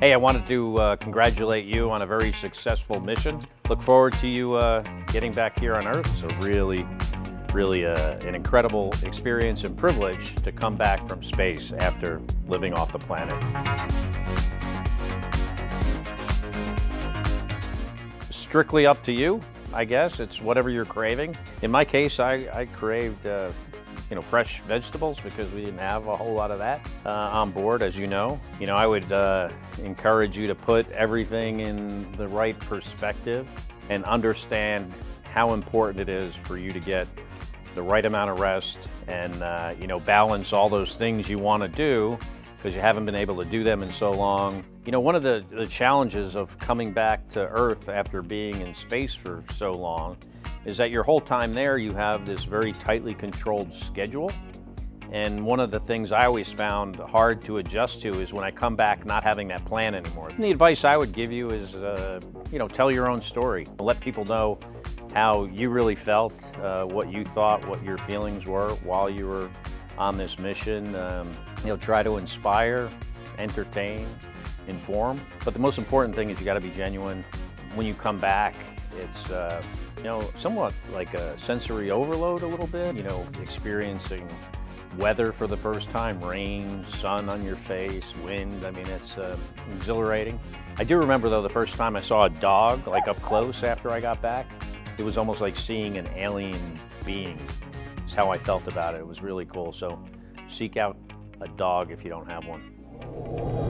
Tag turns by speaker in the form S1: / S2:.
S1: Hey, I wanted to uh, congratulate you on a very successful mission. Look forward to you uh, getting back here on Earth. It's a really, really uh, an incredible experience and privilege to come back from space after living off the planet. Strictly up to you, I guess. It's whatever you're craving. In my case, I, I craved uh, you know, fresh vegetables because we didn't have a whole lot of that uh, on board, as you know. You know, I would uh, encourage you to put everything in the right perspective and understand how important it is for you to get the right amount of rest and, uh, you know, balance all those things you want to do because you haven't been able to do them in so long. You know, one of the, the challenges of coming back to Earth after being in space for so long is that your whole time there you have this very tightly controlled schedule. And one of the things I always found hard to adjust to is when I come back not having that plan anymore. And the advice I would give you is, uh, you know, tell your own story. Let people know how you really felt, uh, what you thought, what your feelings were while you were on this mission. Um, you know, try to inspire, entertain, inform. But the most important thing is you got to be genuine. When you come back, it's uh, you know somewhat like a sensory overload a little bit. You know, experiencing weather for the first time, rain, sun on your face, wind. I mean, it's uh, exhilarating. I do remember though the first time I saw a dog like up close after I got back. It was almost like seeing an alien being is how I felt about it. It was really cool. So seek out a dog if you don't have one.